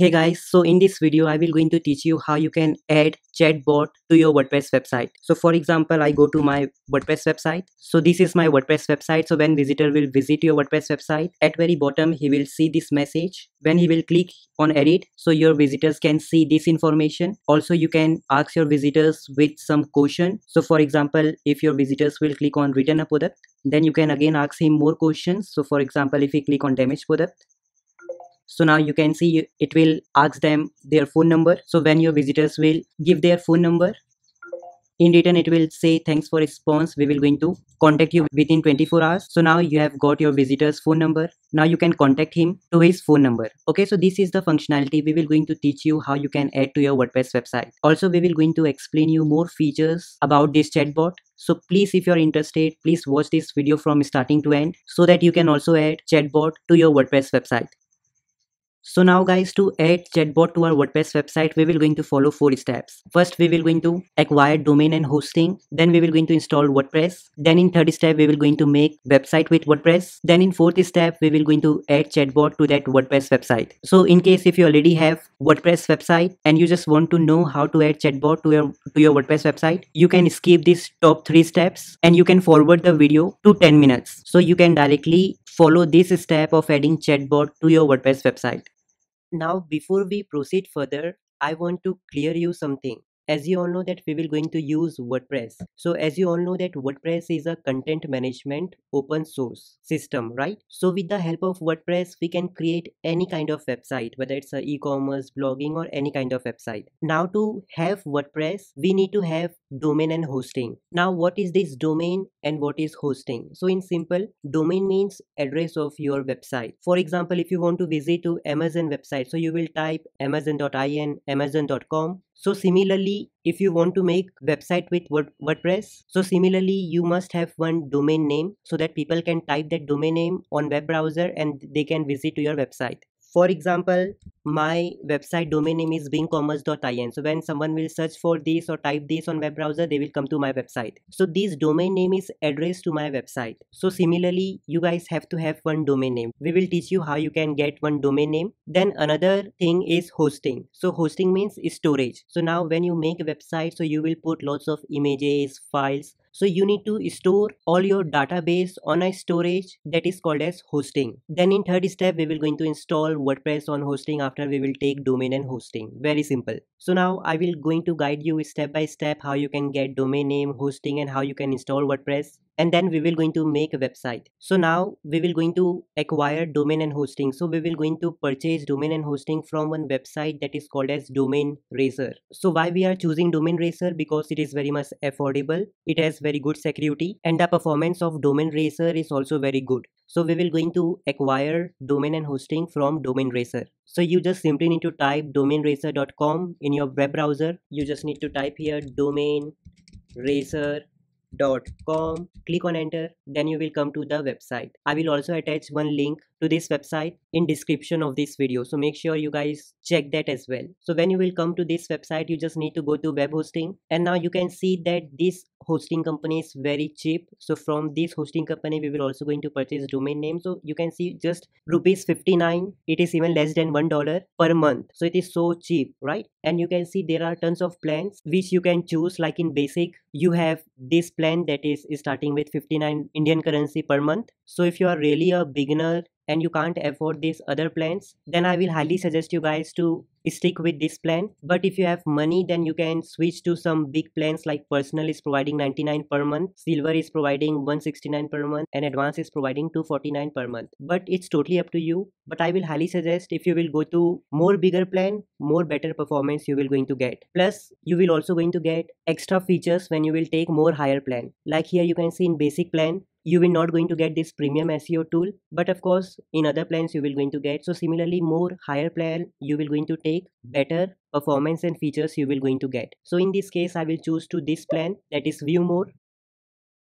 Hey guys, so in this video I will going to teach you how you can add chatbot to your WordPress website. So for example, I go to my WordPress website. So this is my WordPress website. So when visitor will visit your WordPress website, at very bottom he will see this message. When he will click on edit, so your visitors can see this information. Also you can ask your visitors with some question. So for example, if your visitors will click on return a product, then you can again ask him more questions. So for example, if he click on damage product, so now you can see it will ask them their phone number. So when your visitors will give their phone number in return it will say thanks for response. We will going to contact you within 24 hours. So now you have got your visitors phone number. Now you can contact him to his phone number. Okay so this is the functionality. We will going to teach you how you can add to your wordpress website. Also we will going to explain you more features about this chatbot. So please if you're interested please watch this video from starting to end so that you can also add chatbot to your wordpress website so now guys to add chatbot to our WordPress website we will going to follow four steps. First we will going to acquire domain and hosting. Then we will going to install WordPress. Then in third step we will going to make website with WordPress. Then in fourth step we will going to add chatbot to that WordPress website. So in case if you already have WordPress website and you just want to know how to add chatbot to your to your WordPress website, you can skip these top three steps and you can forward the video to 10 minutes. So you can directly follow this step of adding chatbot to your WordPress website. Now, before we proceed further, I want to clear you something. As you all know that we will going to use wordpress. So as you all know that wordpress is a content management open source system right? So with the help of wordpress we can create any kind of website whether it's a e-commerce blogging or any kind of website. Now to have wordpress we need to have domain and hosting. Now what is this domain and what is hosting? So in simple domain means address of your website. For example if you want to visit to amazon website so you will type amazon.in amazon.com so similarly if you want to make website with wordpress so similarly you must have one domain name so that people can type that domain name on web browser and they can visit to your website for example my website domain name is beingcommerce.in so when someone will search for this or type this on web browser they will come to my website. So this domain name is address to my website. So similarly you guys have to have one domain name. We will teach you how you can get one domain name. Then another thing is hosting. So hosting means storage. So now when you make a website so you will put lots of images files so you need to store all your database on a storage that is called as hosting. Then in third step, we will going to install WordPress on hosting after we will take domain and hosting. Very simple. So now I will going to guide you step by step how you can get domain name, hosting and how you can install WordPress and then we will going to make a website. So now we will going to acquire domain and hosting. So we will going to purchase domain and hosting from one website that is called as domain racer so why we are choosing domain racer because it is very much affordable. It has very good security and the performance of domain racer is also very good. So we will going to acquire domain and hosting from domain racer so you just simply need to type domainracer.com in your web browser. You just need to type here domain racer dot com. Click on enter then you will come to the website. I will also attach one link to this website in description of this video so make sure you guys check that as well. So when you will come to this website you just need to go to web hosting and now you can see that this hosting company is very cheap. So from this hosting company we will also going to purchase domain name. So you can see just rupees 59 it is even less than one dollar per month. So it is so cheap right? And you can see there are tons of plans which you can choose. Like in basic you have this plan that is starting with 59 indian currency per month. So if you are really a beginner and you can't afford these other plans then i will highly suggest you guys to stick with this plan. But if you have money then you can switch to some big plans like personal is providing 99 per month silver is providing 169 per month and advance is providing 249 per month. But it's totally up to you. But i will highly suggest if you will go to more bigger plan more better performance you will going to get. Plus you will also going to get extra features when you will take more higher plan. Like here you can see in basic plan you will not going to get this premium SEO tool but of course in other plans you will going to get. So similarly more higher plan you will going to take better performance and features you will going to get. So in this case I will choose to this plan that is view more.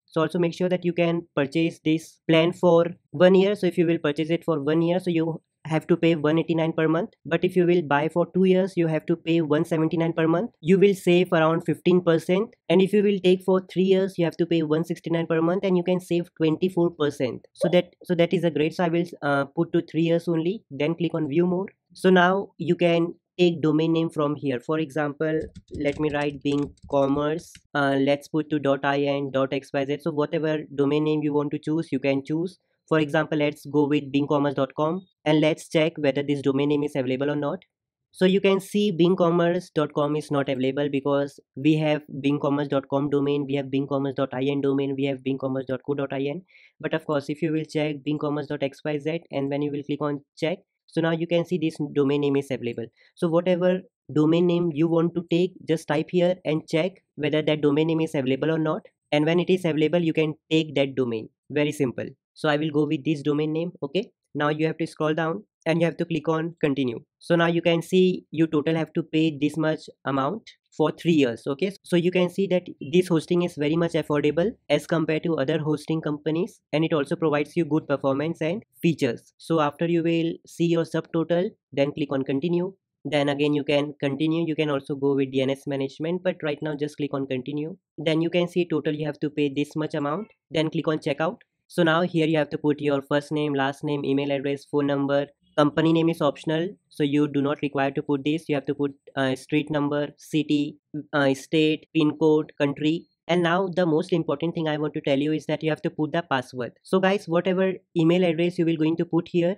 So also make sure that you can purchase this plan for one year. So if you will purchase it for one year so you have to pay 189 per month. But if you will buy for 2 years you have to pay 179 per month. You will save around 15% and if you will take for 3 years you have to pay 169 per month and you can save 24% so that so that is a great so i will uh, put to 3 years only then click on view more. So now you can take domain name from here. For example let me write being commerce. Uh, let's put to .in .xyz so whatever domain name you want to choose you can choose for example let's go with beingcommerce.com and let's check whether this domain name is available or not. So you can see beingcommerce.com is not available because we have beingcommerce.com domain we have beingcommerce.in domain we have beingcommerce.co.in but of course if you will check beingcommerce.xyz and when you will click on check so now you can see this domain name is available. So whatever domain name you want to take just type here and check whether that domain name is available or not. And when it is available you can take that domain. Very simple so i will go with this domain name okay? Now you have to scroll down and you have to click on continue. So now you can see you total have to pay this much amount for three years okay? So you can see that this hosting is very much affordable as compared to other hosting companies and it also provides you good performance and features. So after you will see your subtotal then click on continue. Then again you can continue. You can also go with dns management but right now just click on continue. Then you can see total you have to pay this much amount. Then click on checkout so now here you have to put your first name last name email address phone number. Company name is optional. So you do not require to put this. You have to put uh, street number city uh, state pin code country. And now the most important thing i want to tell you is that you have to put the password. So guys whatever email address you will going to put here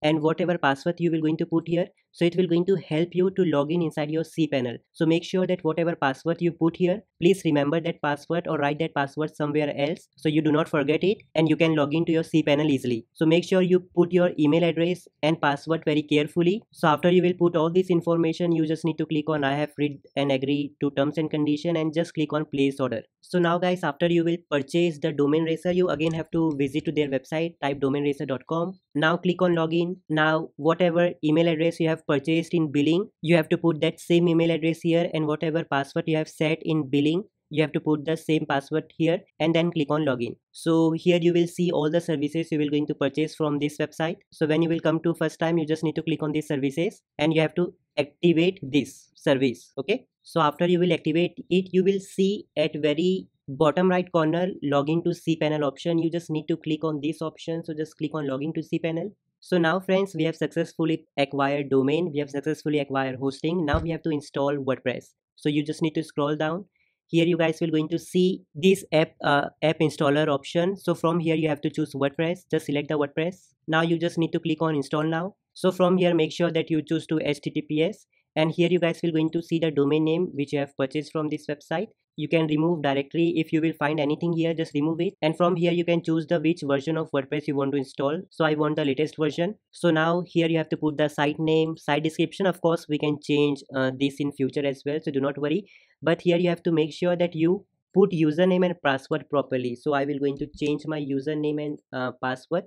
and whatever password you will going to put here so it will going to help you to log in inside your cpanel so make sure that whatever password you put here please remember that password or write that password somewhere else. So you do not forget it and you can log into your cpanel easily. So make sure you put your email address and password very carefully. So after you will put all this information you just need to click on i have read and agree to terms and condition and just click on place order. So now guys after you will purchase the domain racer you again have to visit to their website type domainracer.com now click on login. Now whatever email address you have purchased in billing you have to put that same email address here and whatever password you have set in billing you have to put the same password here and then click on login. So here you will see all the services you will going to purchase from this website. So when you will come to first time you just need to click on these services and you have to activate this service okay? So after you will activate it you will see at very bottom right corner login to cpanel option. You just need to click on this option. So just click on login to cpanel so now friends, we have successfully acquired domain, we have successfully acquired hosting. Now we have to install WordPress. So you just need to scroll down. Here you guys will going to see this app uh, app installer option. So from here you have to choose WordPress. Just select the WordPress. Now you just need to click on install now. So from here make sure that you choose to HTTPS and here you guys will going to see the domain name which you have purchased from this website you can remove directory if you will find anything here just remove it. And from here you can choose the which version of wordpress you want to install. So i want the latest version. So now here you have to put the site name site description. Of course we can change uh, this in future as well. So do not worry. But here you have to make sure that you put username and password properly. So i will going to change my username and uh, password.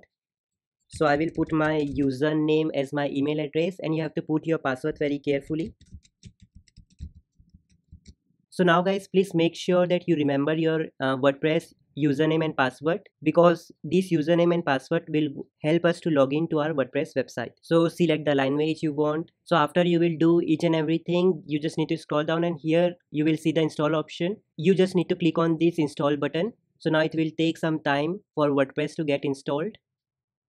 So i will put my username as my email address. And you have to put your password very carefully so now guys please make sure that you remember your uh, wordpress username and password because this username and password will help us to log in to our wordpress website. So select the language you want. So after you will do each and everything you just need to scroll down and here you will see the install option. You just need to click on this install button. So now it will take some time for wordpress to get installed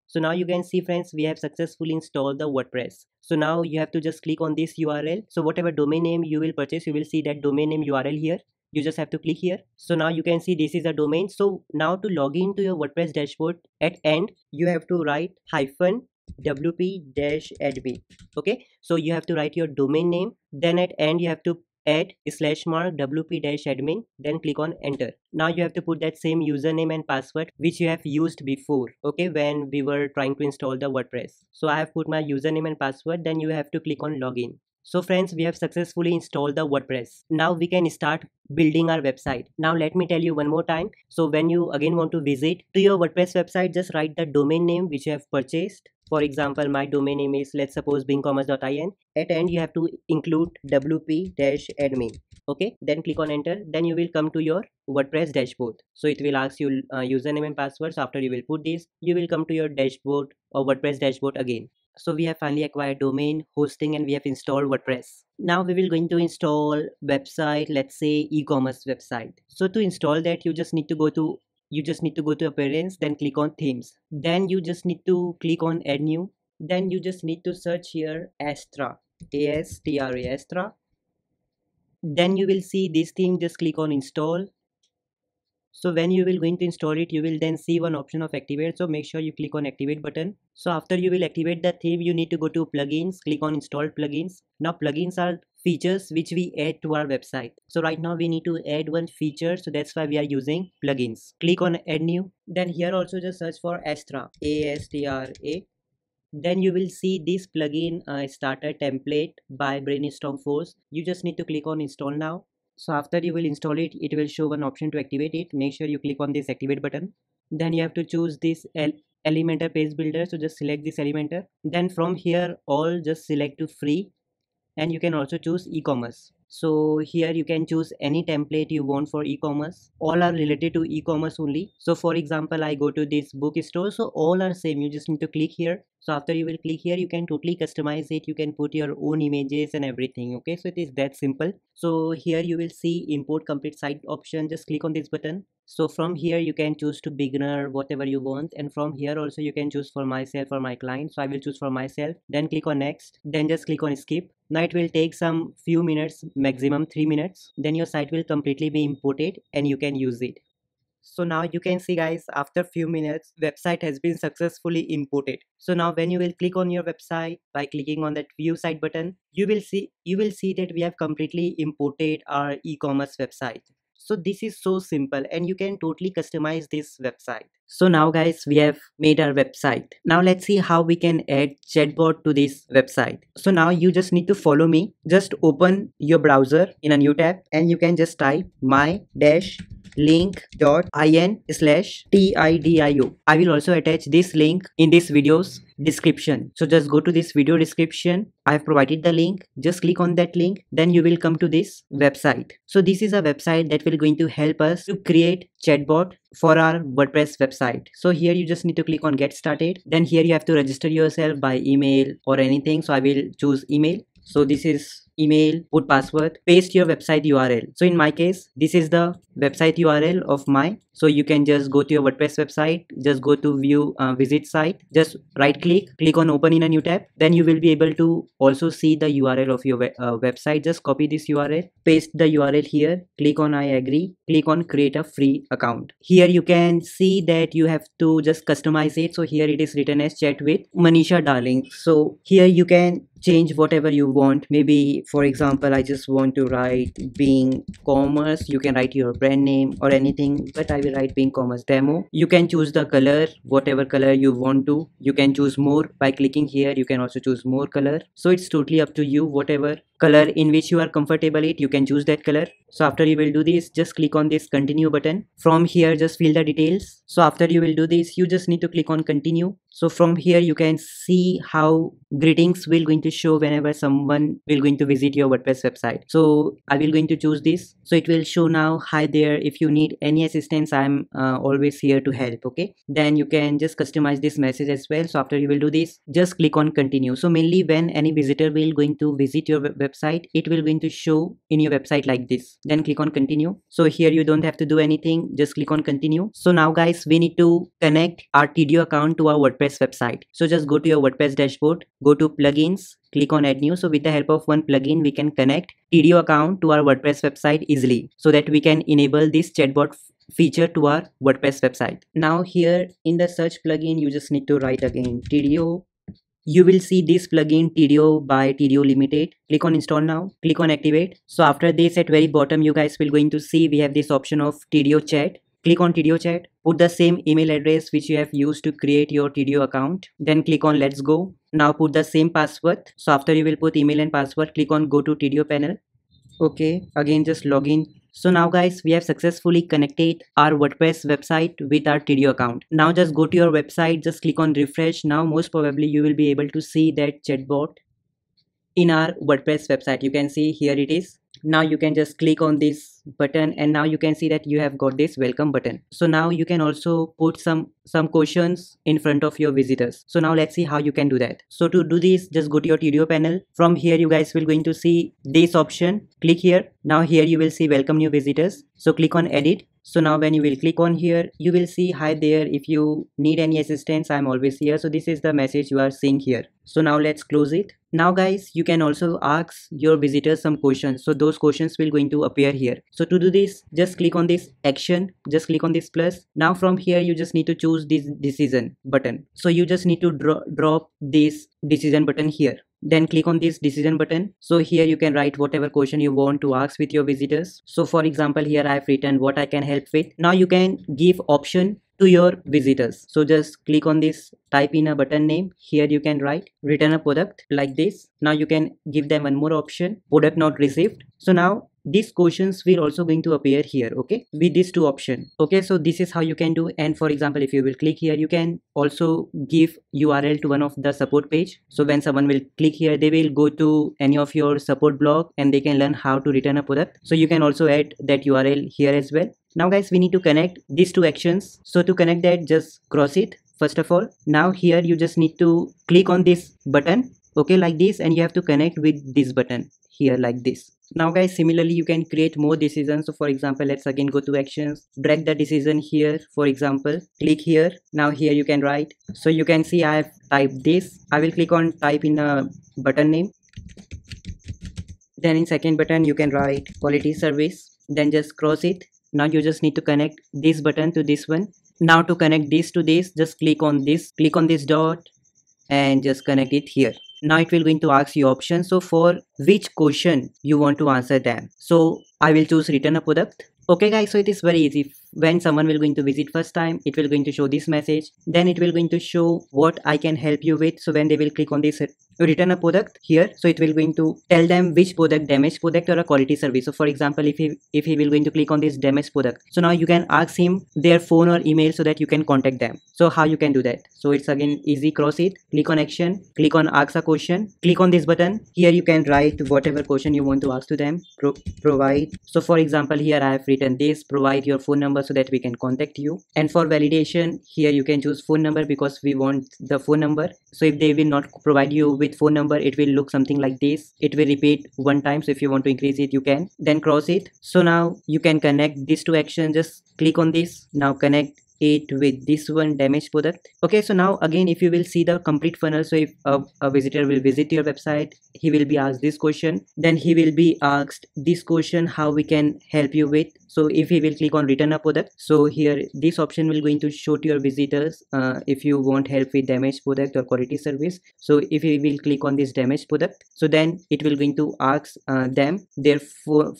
so now you can see friends we have successfully installed the wordpress. So now you have to just click on this url so whatever domain name you will purchase you will see that domain name url here. You just have to click here. So now you can see this is a domain. So now to log into your wordpress dashboard at end you have to write hyphen wp dash admin okay? So you have to write your domain name. Then at end you have to add slash mark wp dash admin then click on enter. Now you have to put that same username and password which you have used before okay when we were trying to install the wordpress. So i have put my username and password then you have to click on login. So friends we have successfully installed the wordpress. Now we can start building our website. Now let me tell you one more time. So when you again want to visit to your wordpress website just write the domain name which you have purchased for example my domain name is let's suppose beingcommerce.in at end you have to include wp-admin okay? Then click on enter. Then you will come to your wordpress dashboard. So it will ask you uh, username and passwords after you will put this you will come to your dashboard or wordpress dashboard again. So we have finally acquired domain hosting and we have installed wordpress. Now we will going to install website let's say e-commerce website. So to install that you just need to go to you just need to go to appearance then click on themes. Then you just need to click on add new. Then you just need to search here astra a-s-t-r-a astra. Then you will see this theme just click on install. So when you will going to install it you will then see one option of activate. So make sure you click on activate button. So after you will activate the theme you need to go to plugins click on install plugins. Now plugins are features which we add to our website. So right now we need to add one feature so that's why we are using plugins. Click on add new then here also just search for astra a-s-t-r-a then you will see this plugin uh, starter template by brainstorm force. You just need to click on install now. So after you will install it it will show one option to activate it. Make sure you click on this activate button. Then you have to choose this elementor page builder so just select this elementor. Then from here all just select to free and you can also choose e-commerce. So here you can choose any template you want for e-commerce. All are related to e-commerce only. So for example i go to this bookstore so all are same. You just need to click here. So after you will click here you can totally customize it. You can put your own images and everything okay? So it is that simple. So here you will see import complete site option. Just click on this button so from here you can choose to beginner whatever you want. And from here also you can choose for myself or my client. So i will choose for myself. Then click on next. Then just click on skip. Now it will take some few minutes maximum three minutes. Then your site will completely be imported and you can use it. So now you can see guys after few minutes website has been successfully imported. So now when you will click on your website by clicking on that view site button you will see you will see that we have completely imported our e-commerce website so this is so simple and you can totally customize this website. So now guys we have made our website. Now let's see how we can add chatbot to this website. So now you just need to follow me. Just open your browser in a new tab and you can just type my dash link.in slash tidio. I will also attach this link in this video's description. So just go to this video description. I have provided the link. Just click on that link. Then you will come to this website. So this is a website that will going to help us to create chatbot for our WordPress website. So here you just need to click on get started. Then here you have to register yourself by email or anything. So I will choose email. So this is email, put password, paste your website URL. So in my case, this is the website URL of my. So you can just go to your WordPress website, just go to view uh, visit site, just right click, click on open in a new tab. Then you will be able to also see the URL of your uh, website. Just copy this URL, paste the URL here, click on I agree, click on create a free account. Here you can see that you have to just customize it. So here it is written as chat with Manisha Darling. So here you can change whatever you want maybe for example i just want to write being commerce. You can write your brand name or anything but i will write being commerce demo. You can choose the color whatever color you want to. You can choose more by clicking here. You can also choose more color. So it's totally up to you whatever color in which you are comfortable it you can choose that color. So after you will do this just click on this continue button. From here just fill the details. So after you will do this you just need to click on continue. So from here you can see how greetings will going to show whenever someone will going to visit your wordpress website. So i will going to choose this. So it will show now hi there if you need any assistance i'm uh, always here to help okay? Then you can just customize this message as well. So after you will do this just click on continue. So mainly when any visitor will going to visit your web website it will going to show in your website like this. Then click on continue. So here you don't have to do anything just click on continue. So now guys we need to connect our Tidio account to our WordPress website. So just go to your WordPress dashboard go to plugins click on add new. So with the help of one plugin we can connect Tidio account to our WordPress website easily so that we can enable this chatbot feature to our WordPress website. Now here in the search plugin you just need to write again Tidio you will see this plugin Tidio by Tidio Limited. Click on install now. Click on activate. So after this at very bottom you guys will going to see we have this option of Tidio chat. Click on Tidio chat. Put the same email address which you have used to create your Tidio account. Then click on let's go. Now put the same password. So after you will put email and password click on go to Tidio panel. Okay again just log in so now guys, we have successfully connected our WordPress website with our Tidio account. Now just go to your website, just click on refresh. Now most probably you will be able to see that chatbot in our WordPress website. You can see here it is. Now you can just click on this button and now you can see that you have got this welcome button. So now you can also put some some questions in front of your visitors. So now let's see how you can do that. So to do this just go to your Tidio panel. From here you guys will going to see this option. Click here. Now here you will see welcome new visitors. So click on edit so now when you will click on here you will see hi there if you need any assistance i'm always here. So this is the message you are seeing here. So now let's close it. Now guys you can also ask your visitors some questions. So those questions will going to appear here. So to do this just click on this action just click on this plus. Now from here you just need to choose this decision button. So you just need to dro drop this decision button here then click on this decision button. So here you can write whatever question you want to ask with your visitors. So for example here i have written what i can help with. Now you can give option to your visitors. So just click on this type in a button name. Here you can write return a product like this. Now you can give them one more option product not received. So now these questions will also going to appear here okay with these two option okay so this is how you can do. And for example if you will click here you can also give url to one of the support page. So when someone will click here they will go to any of your support blog and they can learn how to return a product. So you can also add that url here as well now guys we need to connect these two actions. So to connect that just cross it first of all. Now here you just need to click on this button okay like this and you have to connect with this button here like this. Now guys similarly you can create more decisions. So for example let's again go to actions. Drag the decision here for example. Click here. Now here you can write. So you can see i have typed this. I will click on type in a button name. Then in second button you can write quality service. Then just cross it now you just need to connect this button to this one. Now to connect this to this just click on this click on this dot and just connect it here. Now it will going to ask you options so for which question you want to answer them. So i will choose return a product. Okay guys so it is very easy when someone will going to visit first time it will going to show this message. Then it will going to show what i can help you with. So when they will click on this return a product here so it will going to tell them which product damaged product or a quality service. So for example if he if he will going to click on this damaged product so now you can ask him their phone or email so that you can contact them. So how you can do that? So it's again easy. Cross it click on action click on ask a question click on this button. Here you can write whatever question you want to ask to them. Pro provide. So for example here i have written this provide your phone number so that we can contact you. And for validation here you can choose phone number because we want the phone number. So if they will not provide you with phone number it will look something like this. It will repeat one time. So if you want to increase it you can. Then cross it. So now you can connect these two actions. Just click on this. Now connect it with this one damage product okay so now again if you will see the complete funnel so if a, a, visitor will visit your website he will be asked this question then he will be asked this question how we can help you with so if he will click on return a product so here this option will going to show to your visitors uh, if you want help with damage product or quality service so if he will click on this damage product so then it will going to ask uh, them their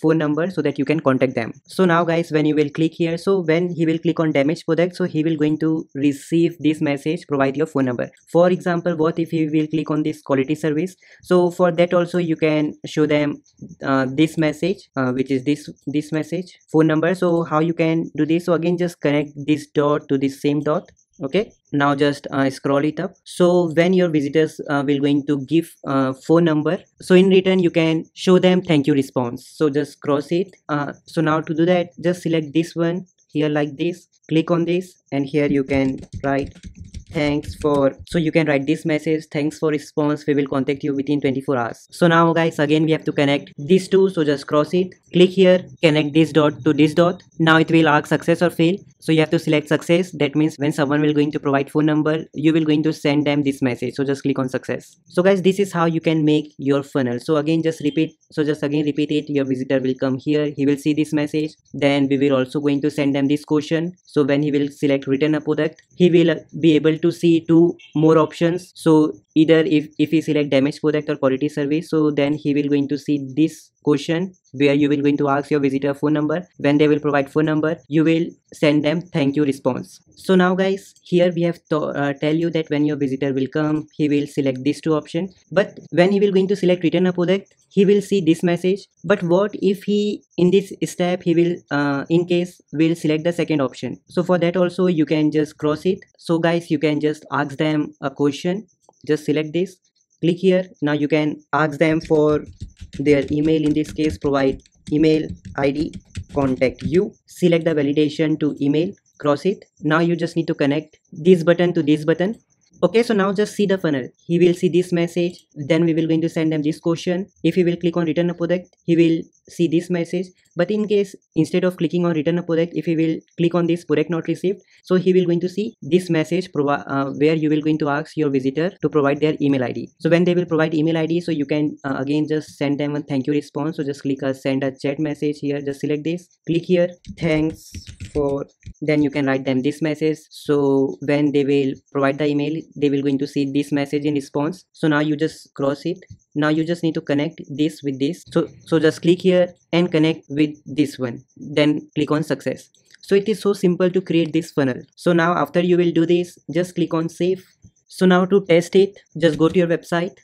phone number so that you can contact them. So now guys when you will click here so when he will click on damage product so he will going to receive this message provide your phone number. For example what if he will click on this quality service? So for that also you can show them uh, this message uh, which is this this message phone number. So how you can do this? So again just connect this dot to this same dot okay? Now just uh, scroll it up. So when your visitors uh, will going to give uh, phone number so in return you can show them thank you response. So just cross it. Uh, so now to do that just select this one here like this click on this and here you can write thanks for so you can write this message. Thanks for response. We will contact you within 24 hours. So now guys again we have to connect these two. So just cross it. Click here connect this dot to this dot. Now it will ask success or fail. So you have to select success. That means when someone will going to provide phone number you will going to send them this message. So just click on success. So guys this is how you can make your funnel. So again just repeat. So just again repeat it. Your visitor will come here. He will see this message. Then we will also going to send them this question. So when he will select return a product he will be able to see two more options. So either if if he select damage product or quality service so then he will going to see this question where you will going to ask your visitor phone number. When they will provide phone number you will send them thank you response. So now guys here we have to uh, tell you that when your visitor will come he will select these two options but when he will going to select return a product he will see this message. But what if he in this step he will uh, in case will select the second option? So for that also you can just cross it. So guys you can just ask them a question. Just select this click here. Now you can ask them for their email. In this case provide email id contact you. Select the validation to email. Cross it. Now you just need to connect this button to this button okay so now just see the funnel. He will see this message then we will going to send them this question. If he will click on return a product he will see this message. But in case instead of clicking on return a product if he will click on this product not received so he will going to see this message uh, where you will going to ask your visitor to provide their email id so when they will provide email id so you can uh, again just send them a thank you response. So just click a send a chat message here. Just select this. Click here. Thanks for then you can write them this message. So when they will provide the email they will going to see this message in response. So now you just cross it. Now you just need to connect this with this. So so just click here and connect with this one. Then click on success. So it is so simple to create this funnel. So now after you will do this just click on save. So now to test it just go to your website.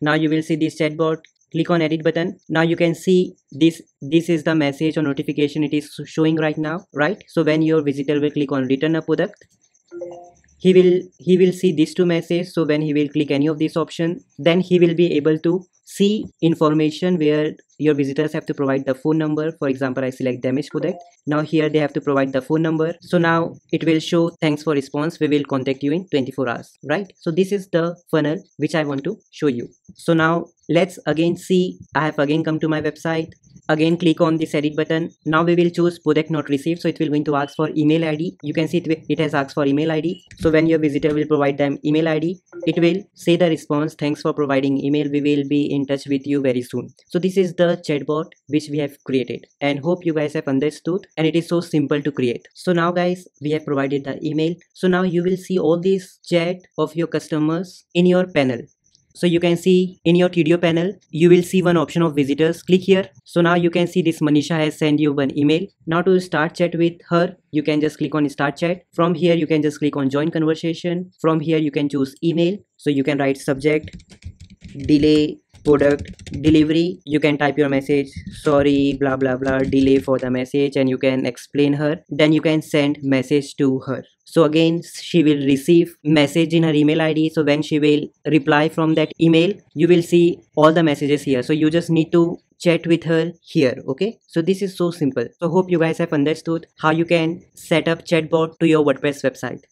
Now you will see this chatbot click on edit button. Now you can see this this is the message or notification it is showing right now right? So when your visitor will click on return a product he will he will see these two messages so when he will click any of these options then he will be able to see information where your visitors have to provide the phone number. For example i select damage product now here they have to provide the phone number. So now it will show thanks for response. We will contact you in 24 hours right? So this is the funnel which i want to show you. So now let's again see i have again come to my website again click on this edit button. Now we will choose product not received so it will going to ask for email id you can see it, it has asked for email id so when your visitor will provide them email id it will say the response thanks for providing email. We will be in touch with you very soon. So this is the chatbot which we have created and hope you guys have understood and it is so simple to create. So now guys we have provided the email. So now you will see all these chat of your customers in your panel so you can see in your Tidio panel, you will see one option of visitors. Click here. So now you can see this Manisha has sent you one email. Now to start chat with her, you can just click on start chat. From here, you can just click on join conversation. From here, you can choose email. So you can write subject, delay, product delivery you can type your message sorry blah blah blah delay for the message and you can explain her. Then you can send message to her. So again she will receive message in her email id so when she will reply from that email you will see all the messages here. So you just need to chat with her here okay? So this is so simple. So hope you guys have understood how you can set up chatbot to your wordpress website